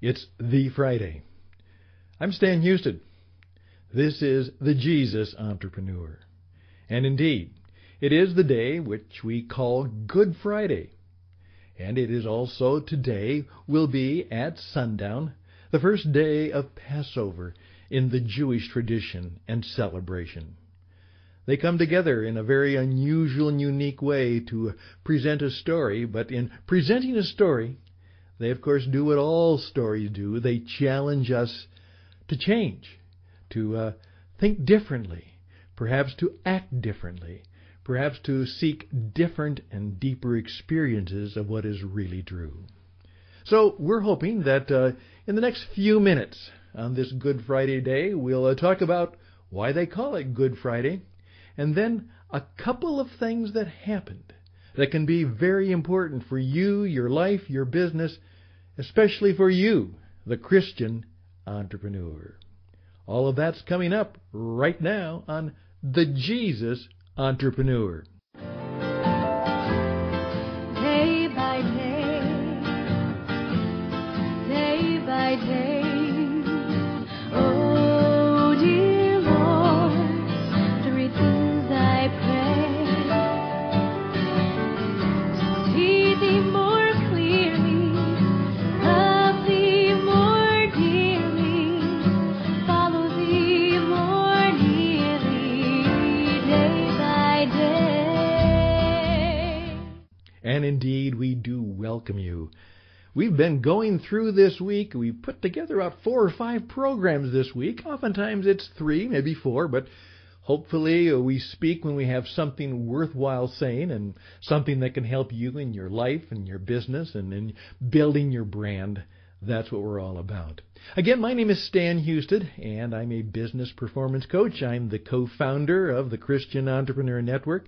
It's the Friday. I'm Stan Houston. This is the Jesus Entrepreneur. And indeed, it is the day which we call Good Friday. And it is also today will be at sundown, the first day of Passover in the Jewish tradition and celebration. They come together in a very unusual and unique way to present a story, but in presenting a story, they, of course, do what all stories do. They challenge us to change, to uh, think differently, perhaps to act differently, perhaps to seek different and deeper experiences of what is really true. So we're hoping that uh, in the next few minutes on this Good Friday day, we'll uh, talk about why they call it Good Friday, and then a couple of things that happened that can be very important for you, your life, your business, especially for you, the Christian entrepreneur. All of that's coming up right now on The Jesus Entrepreneur. Been going through this week. We've put together about four or five programs this week. Oftentimes it's three, maybe four, but hopefully we speak when we have something worthwhile saying and something that can help you in your life and your business and in building your brand. That's what we're all about. Again, my name is Stan Houston, and I'm a business performance coach. I'm the co-founder of the Christian Entrepreneur Network.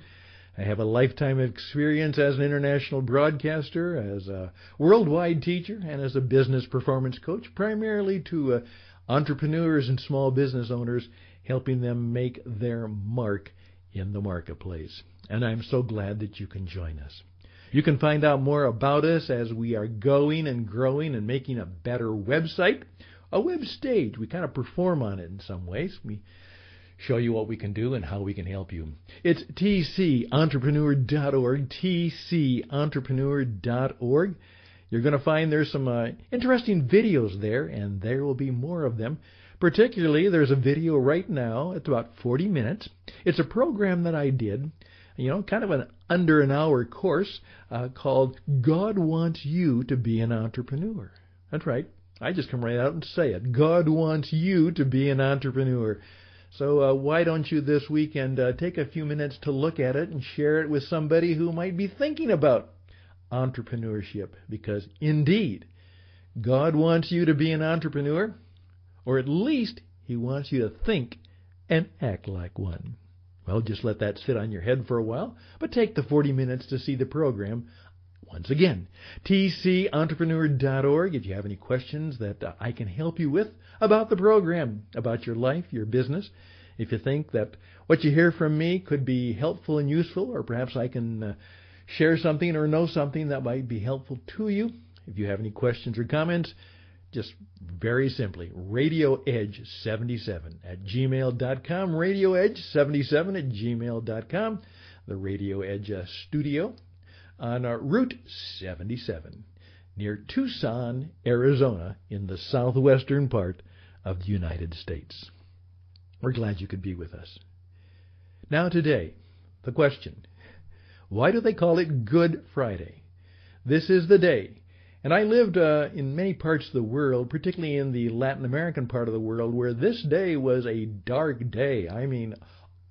I have a lifetime of experience as an international broadcaster, as a worldwide teacher, and as a business performance coach, primarily to uh, entrepreneurs and small business owners, helping them make their mark in the marketplace. And I'm so glad that you can join us. You can find out more about us as we are going and growing and making a better website, a web stage. We kind of perform on it in some ways. We show you what we can do and how we can help you. It's tcentrepreneur.org, tcentrepreneur.org. You're going to find there's some uh, interesting videos there, and there will be more of them. Particularly, there's a video right now. It's about 40 minutes. It's a program that I did, you know, kind of an under an hour course uh, called God Wants You to Be an Entrepreneur. That's right. I just come right out and say it. God wants you to be an entrepreneur. So uh, why don't you this weekend uh, take a few minutes to look at it and share it with somebody who might be thinking about entrepreneurship? Because indeed, God wants you to be an entrepreneur, or at least He wants you to think and act like one. Well, just let that sit on your head for a while, but take the 40 minutes to see the program. Once again, tcentrepreneur.org if you have any questions that uh, I can help you with about the program, about your life, your business. If you think that what you hear from me could be helpful and useful, or perhaps I can uh, share something or know something that might be helpful to you, if you have any questions or comments, just very simply, RadioEdge77 at gmail.com, RadioEdge77 at gmail.com, the Radio Edge uh, studio on uh, Route 77 near Tucson, Arizona, in the southwestern part of the United States. We're glad you could be with us. Now, today, the question why do they call it Good Friday? This is the day. And I lived uh, in many parts of the world, particularly in the Latin American part of the world, where this day was a dark day. I mean,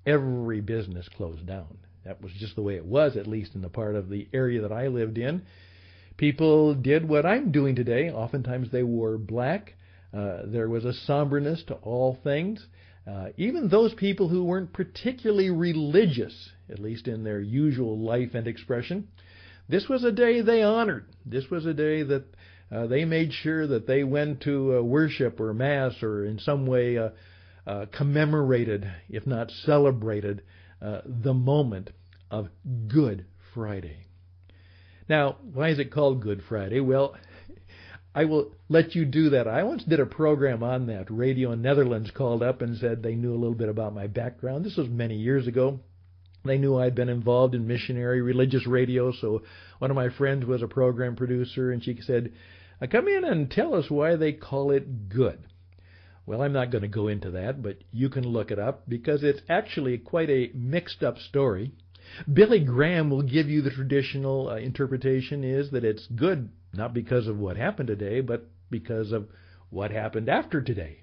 every business closed down. That was just the way it was, at least in the part of the area that I lived in. People did what I'm doing today. Oftentimes they wore black. Uh, there was a somberness to all things. Uh, even those people who weren't particularly religious, at least in their usual life and expression, this was a day they honored. This was a day that uh, they made sure that they went to uh, worship or mass or in some way uh, uh, commemorated, if not celebrated, uh, the moment of Good Friday. Now, why is it called Good Friday? Well, I will let you do that. I once did a program on that. Radio Netherlands called up and said they knew a little bit about my background. This was many years ago. They knew I'd been involved in missionary religious radio, so one of my friends was a program producer, and she said, uh, Come in and tell us why they call it good. Well, I'm not going to go into that, but you can look it up because it's actually quite a mixed up story. Billy Graham will give you the traditional uh, interpretation is that it's good not because of what happened today, but because of what happened after today.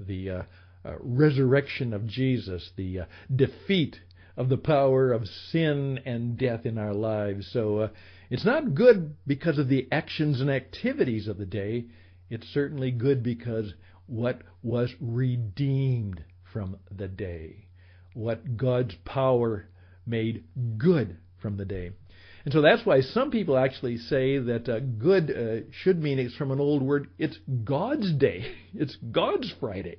The uh, uh, resurrection of Jesus, the uh, defeat of the power of sin and death in our lives. So uh, it's not good because of the actions and activities of the day. It's certainly good because what was redeemed from the day, what God's power made good from the day. And so that's why some people actually say that uh, good uh, should mean it's from an old word. It's God's day. It's God's Friday.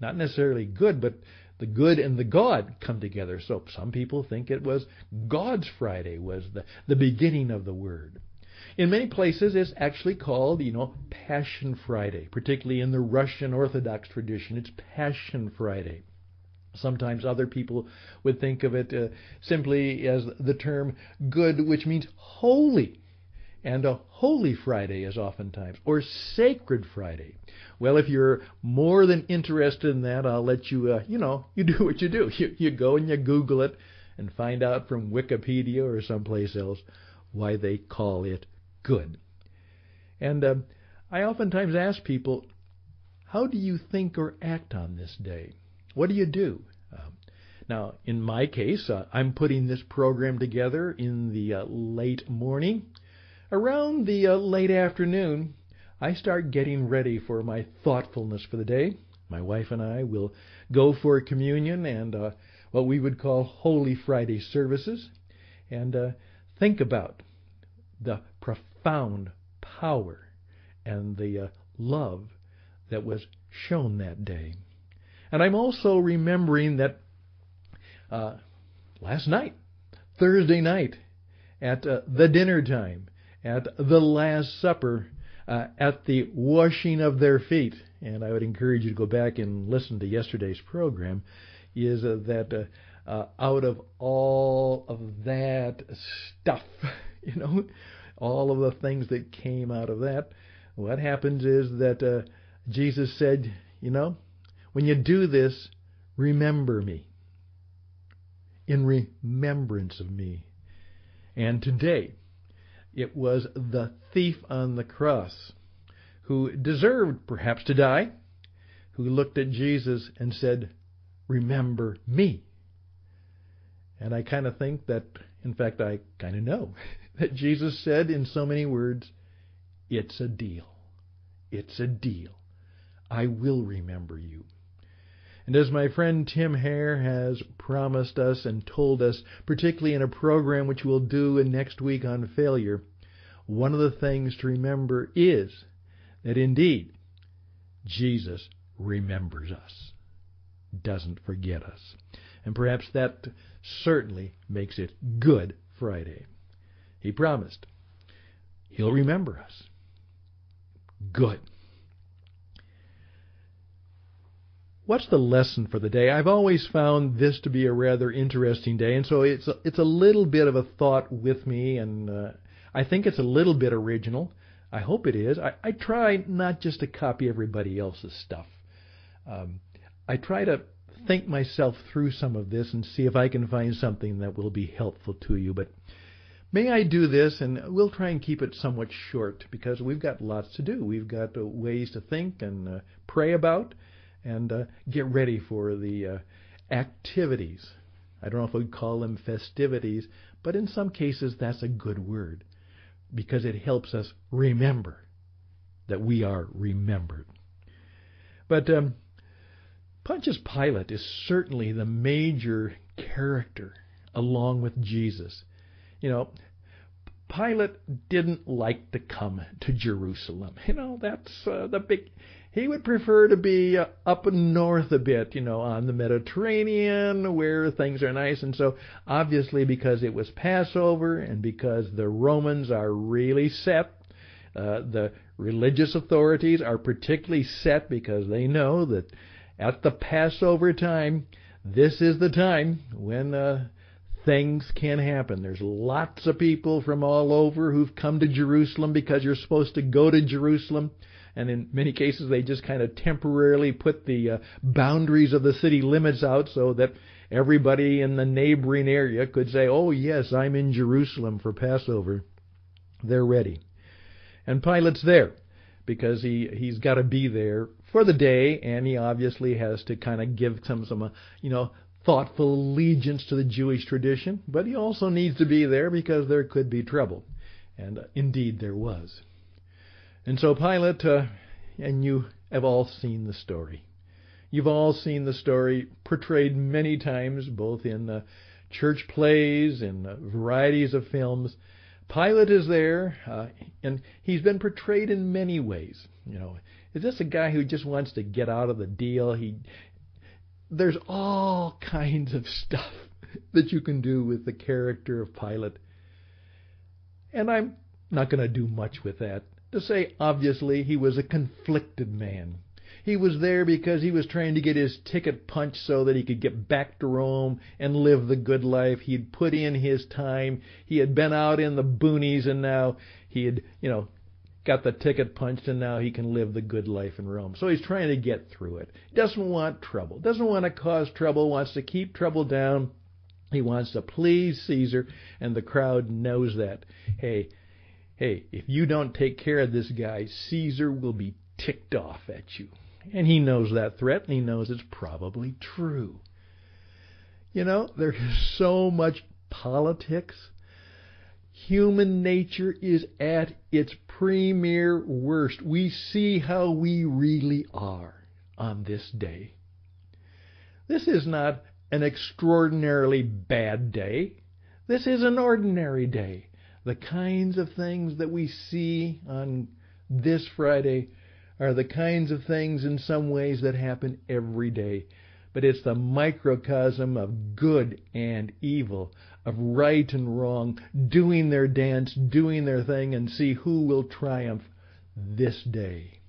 Not necessarily good, but the good and the God come together. So some people think it was God's Friday was the, the beginning of the word. In many places, it's actually called, you know, Passion Friday, particularly in the Russian Orthodox tradition. It's Passion Friday. Sometimes other people would think of it uh, simply as the term good, which means holy. And a Holy Friday is oftentimes, or Sacred Friday. Well, if you're more than interested in that, I'll let you, uh, you know, you do what you do. You, you go and you Google it and find out from Wikipedia or someplace else why they call it good. And uh, I oftentimes ask people, how do you think or act on this day? What do you do? Um, now, in my case, uh, I'm putting this program together in the uh, late morning. Around the uh, late afternoon, I start getting ready for my thoughtfulness for the day. My wife and I will go for communion and uh, what we would call Holy Friday services and uh, think about the profound power and the uh, love that was shown that day. And I'm also remembering that uh, last night, Thursday night, at uh, the dinner time, at the Last Supper, uh, at the washing of their feet, and I would encourage you to go back and listen to yesterday's program, is uh, that uh, out of all of that stuff, you know, all of the things that came out of that, what happens is that uh, Jesus said, you know, when you do this, remember me. In remembrance of me. And today, it was the thief on the cross who deserved perhaps to die, who looked at Jesus and said, Remember me. And I kind of think that, in fact, I kind of know that Jesus said in so many words, It's a deal. It's a deal. I will remember you. And as my friend Tim Hare has promised us and told us, particularly in a program which we'll do next week on failure, one of the things to remember is that indeed Jesus remembers us, doesn't forget us. And perhaps that certainly makes it Good Friday. He promised He'll remember us. Good. What's the lesson for the day? I've always found this to be a rather interesting day, and so it's a, it's a little bit of a thought with me, and uh, I think it's a little bit original. I hope it is. I, I try not just to copy everybody else's stuff. Um, I try to think myself through some of this and see if I can find something that will be helpful to you. But may I do this, and we'll try and keep it somewhat short because we've got lots to do. We've got uh, ways to think and uh, pray about and uh, get ready for the uh, activities. I don't know if we'd call them festivities, but in some cases that's a good word because it helps us remember that we are remembered. But um, Pontius Pilate is certainly the major character along with Jesus. You know, Pilate didn't like to come to Jerusalem. You know, that's uh, the big he would prefer to be uh, up north a bit, you know, on the Mediterranean where things are nice. And so, obviously, because it was Passover and because the Romans are really set, Uh, the religious authorities are particularly set because they know that at the Passover time, this is the time when uh, things can happen. There's lots of people from all over who've come to Jerusalem because you're supposed to go to Jerusalem. And in many cases, they just kind of temporarily put the uh, boundaries of the city limits out so that everybody in the neighboring area could say, Oh, yes, I'm in Jerusalem for Passover. They're ready. And Pilate's there because he he's got to be there for the day, and he obviously has to kind of give some some uh, you know thoughtful allegiance to the Jewish tradition, but he also needs to be there because there could be trouble, and uh, indeed there was. And so Pilate, uh, and you have all seen the story. You've all seen the story portrayed many times, both in uh, church plays and uh, varieties of films. Pilate is there, and he's been portrayed in many ways. You know, is this a guy who just wants to get out of the deal? He, there's all kinds of stuff that you can do with the character of Pilate, and I'm not going to do much with that. To say, obviously, he was a conflicted man. He was there because he was trying to get his ticket punched so that he could get back to Rome and live the good life. He'd put in his time. He had been out in the boonies and now he had, you know, got the ticket punched and now he can live the good life in Rome. So he's trying to get through it. Doesn't want trouble. Doesn't want to cause trouble. Wants to keep trouble down. He wants to please Caesar and the crowd knows that. Hey, hey, if you don't take care of this guy, Caesar will be ticked off at you. And he knows that threat, and he knows it's probably true. You know, there's so much politics. Human nature is at its premier worst. We see how we really are on this day. This is not an extraordinarily bad day. This is an ordinary day. The kinds of things that we see on this Friday are the kinds of things in some ways that happen every day. But it's the microcosm of good and evil, of right and wrong, doing their dance, doing their thing, and see who will triumph this day.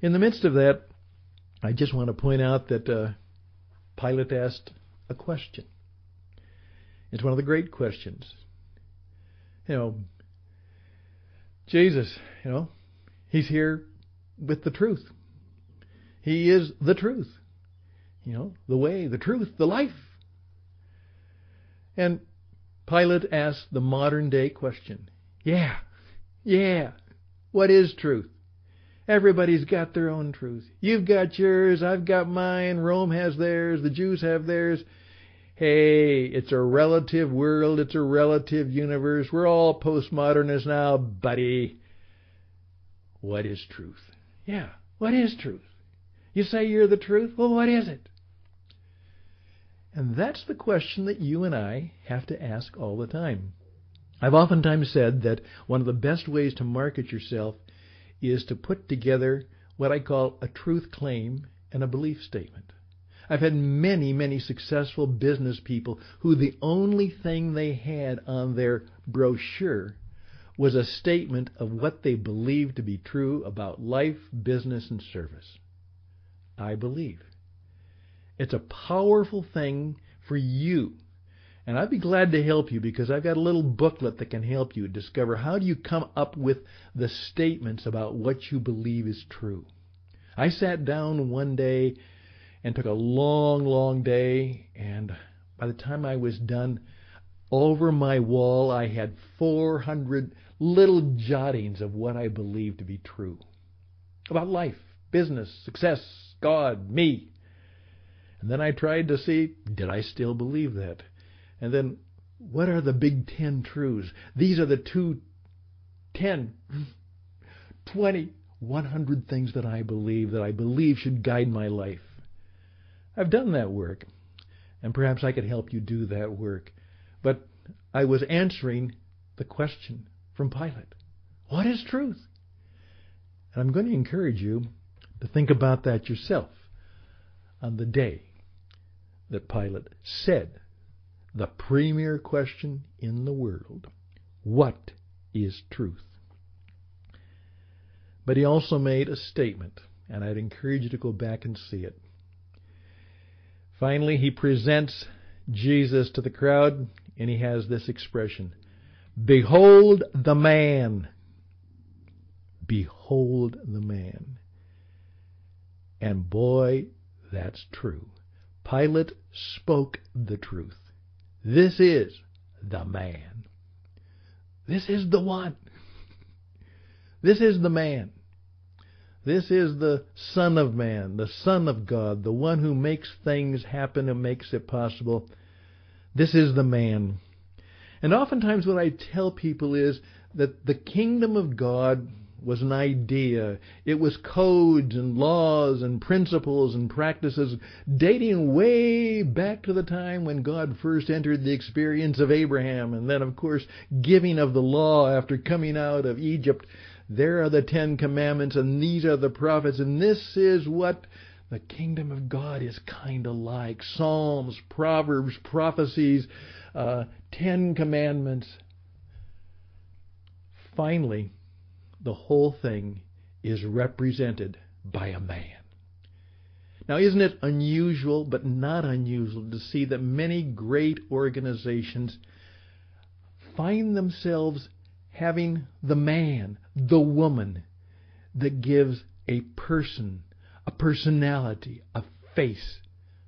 In the midst of that, I just want to point out that uh, Pilate asked a question. It's one of the great questions. You know, Jesus, you know, He's here with the truth. He is the truth. You know, the way, the truth, the life. And Pilate asked the modern day question Yeah, yeah, what is truth? Everybody's got their own truth. You've got yours, I've got mine, Rome has theirs, the Jews have theirs. Hey, it's a relative world, it's a relative universe. We're all postmodernists now, buddy. What is truth? Yeah, what is truth? You say you're the truth? Well, what is it? And that's the question that you and I have to ask all the time. I've oftentimes said that one of the best ways to market yourself is to put together what I call a truth claim and a belief statement. I've had many, many successful business people who the only thing they had on their brochure was a statement of what they believed to be true about life, business, and service. I believe. It's a powerful thing for you. And I'd be glad to help you because I've got a little booklet that can help you discover how do you come up with the statements about what you believe is true. I sat down one day and took a long, long day, and by the time I was done, over my wall I had 400 little jottings of what I believed to be true about life, business, success, God, me. And then I tried to see, did I still believe that? And then, what are the big ten truths? These are the two, ten, twenty, one hundred things that I believe, that I believe should guide my life. I've done that work, and perhaps I could help you do that work. But I was answering the question from Pilate What is truth? And I'm going to encourage you to think about that yourself on the day that Pilate said the premier question in the world What is truth? but he also made a statement, and I'd encourage you to go back and see it. Finally, he presents Jesus to the crowd, and he has this expression Behold the man! Behold the man. And boy, that's true. Pilate spoke the truth. This is the man. This is the one. This is the man. This is the Son of Man, the Son of God, the one who makes things happen and makes it possible. This is the man. And oftentimes, what I tell people is that the kingdom of God was an idea. It was codes and laws and principles and practices dating way back to the time when God first entered the experience of Abraham and then, of course, giving of the law after coming out of Egypt. There are the Ten Commandments and these are the prophets and this is what the kingdom of God is kind of like. Psalms, Proverbs, prophecies, uh, Ten Commandments. Finally, the whole thing is represented by a man. Now, isn't it unusual, but not unusual, to see that many great organizations find themselves having the man, the woman, that gives a person, a personality, a face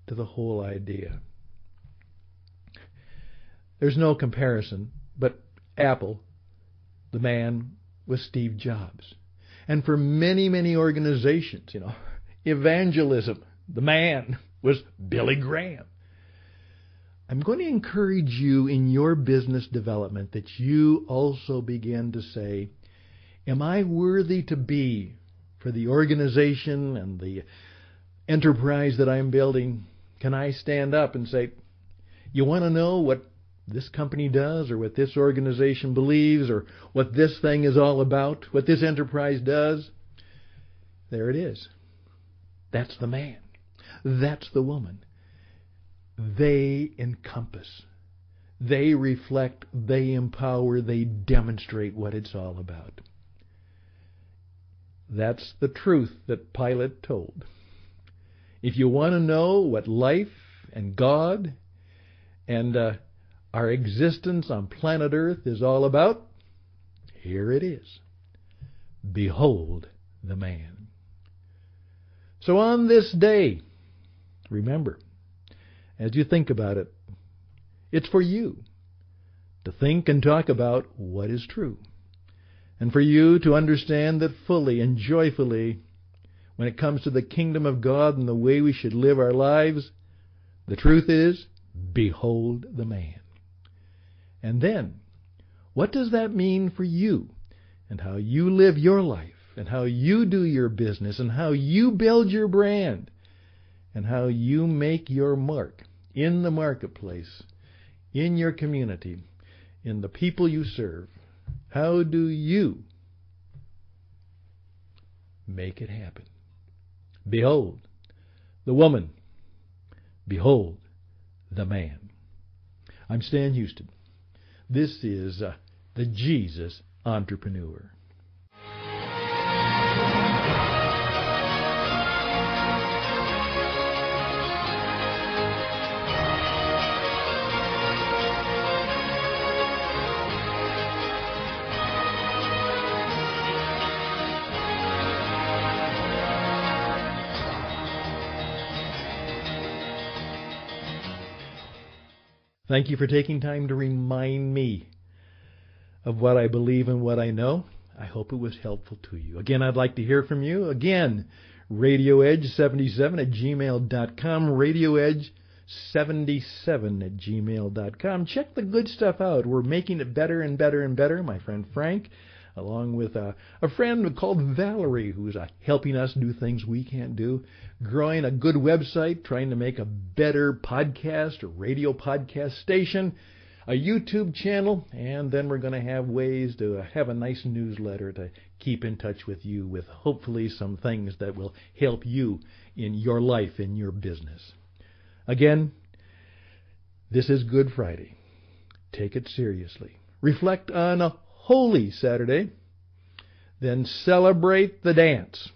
to the whole idea? There's no comparison, but Apple, the man was Steve Jobs. And for many, many organizations, you know, evangelism, the man was Billy Graham. I'm going to encourage you in your business development that you also begin to say, Am I worthy to be for the organization and the enterprise that I'm building? Can I stand up and say, You want to know what this company does or what this organization believes or what this thing is all about, what this enterprise does. There it is. That's the man. That's the woman. They encompass. They reflect, they empower, they demonstrate what it's all about. That's the truth that Pilate told. If you want to know what life and God and uh, our existence on planet Earth is all about, here it is. Behold the man. So on this day, remember, as you think about it, it's for you to think and talk about what is true. And for you to understand that fully and joyfully, when it comes to the kingdom of God and the way we should live our lives, the truth is, behold the man. And then, what does that mean for you and how you live your life and how you do your business and how you build your brand and how you make your mark in the marketplace, in your community, in the people you serve? How do you make it happen? Behold, the woman. Behold, the man. I'm Stan Houston. This is uh, the Jesus Entrepreneur. Thank you for taking time to remind me of what I believe and what I know. I hope it was helpful to you. Again, I'd like to hear from you. Again, RadioEdge77 at gmail.com, RadioEdge77 at gmail.com. Check the good stuff out. We're making it better and better and better. My friend Frank, along with a, a friend called Valerie, who's uh, helping us do things we can't do, growing a good website, trying to make a better podcast or radio podcast station, a YouTube channel, and then we're going to have ways to have a nice newsletter to keep in touch with you with hopefully some things that will help you in your life, in your business. Again, this is Good Friday. Take it seriously. Reflect on a Holy Saturday. then celebrate the dance.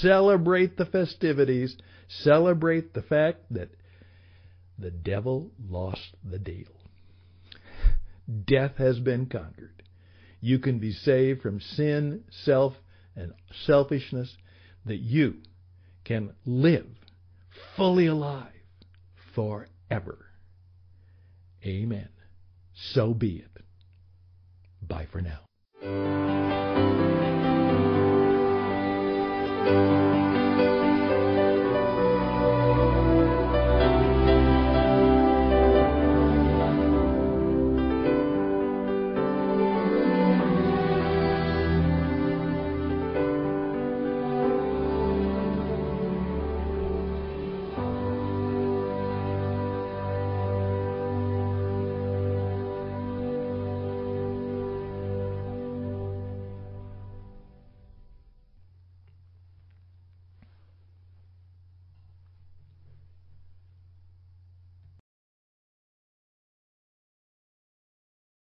Celebrate the festivities. Celebrate the fact that the devil lost the deal. Death has been conquered. You can be saved from sin, self, and selfishness, that you can live fully alive forever. Amen. So be it. Bye for now.